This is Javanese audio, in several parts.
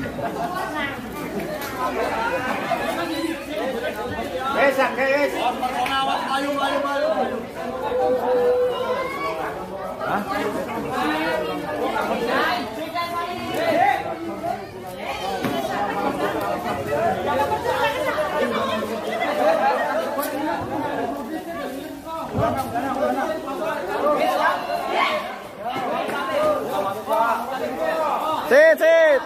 Wes, wes. Sit. Sit,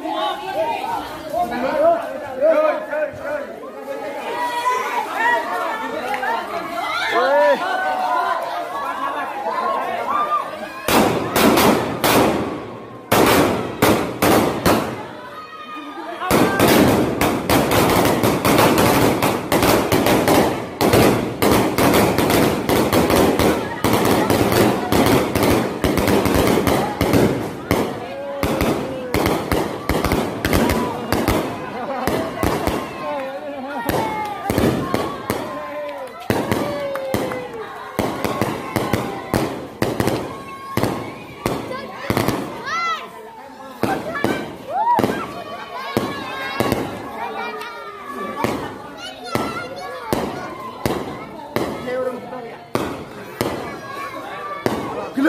よしよしよし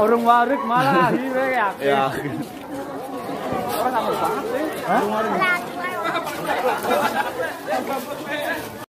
Orang warik malah hiwe ya. Ya. Orang sama banget sih. Hah?